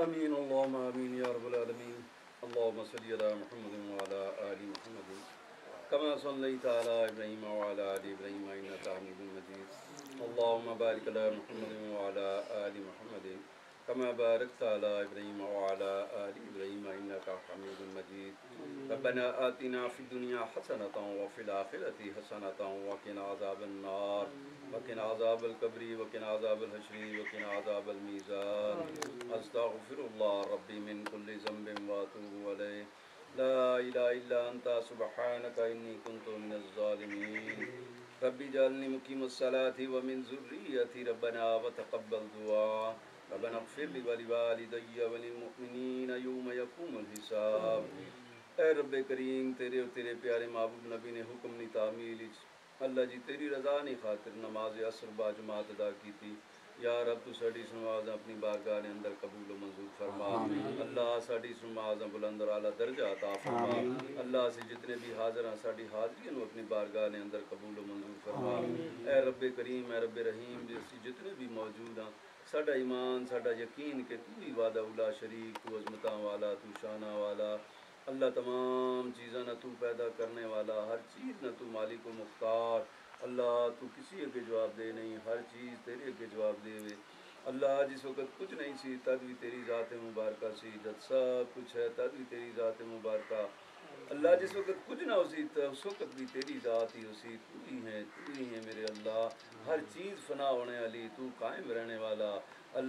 آمين اللهم آمين يا رب العالمين. اللهم صل على محمد وعلى آل محمد. كما صليت على إبراهيم وعلى آل إبراهيم إنك حميد مجيد. اللهم بارك على محمد وعلى آل محمد. كما باركت على إبراهيم وعلى آل إبراهيم إنك حميد مجيد. ربنا آتنا في الدنيا حسنة وفي الآخرة حسنة وقنا عذاب النار. وقنا عذاب القبر وقنا عذاب الحشر وقنا عذاب الميزان. أستغفر الله ربي من كل ذنب وأتوب إليه لا إله إلا أنت، سبحانك إني كنت من الظالمين. ربي اجعلني مقيم الصلاة ومن ذريتي ربنا وتقبل دعاء. ربنا اغفر لي ولوالدي وللمؤمنين يوم يقوم الحساب. اے رب کریم، تیرے اور تیرے پیارے محبوب نبی نے حکم نی تعمیل اللہ جی تیری رضا نہیں خاطر نماز عصر با جماعت ادا کی تھی یا رب تو ساڈی نماز اپنی بارگاہ دے اندر قبول و منظور فرما۔ اللہ ساڈی نماز بلند اور اعلیٰ درجہ عطا فرما۔ اللہ سے جتنے بھی حاضر ہیں ساڈی حاضری نو اپنی بارگاہ دے اندر قبول و منظور فرما۔ اے رب کریم اے رب رحیم جتنے بھی موجود ہیں ساڈا ایمان ساڈا یقین کہ تو ہی وعدہ اولا شریک تو عظمتاں والا تو شانہ والا۔ اللہ تمام چیزاں نہ تو پیدا کرنے والا ہر چیز نہ تو مالک و مختار۔ اللہ تو کسی اگے جواب دے نہیں، ہر چیز تیرے اگے جواب دے وے۔ اللہ جس وقت کچھ نہیں سی تد بھی تیری ذات مبارکہ سی۔ جب سب کچھ ہے تد بھی تیری ذات مبارکہ۔ اللہ جس وقت کچھ نہ اسی تو اس وقت بھی تیری ذات ہی اسی تو ہی ہے تو ہی ہے میرے اللہ۔ ہر چیز فنا ہونے والی، تو قائم رہنے والا۔ اللہ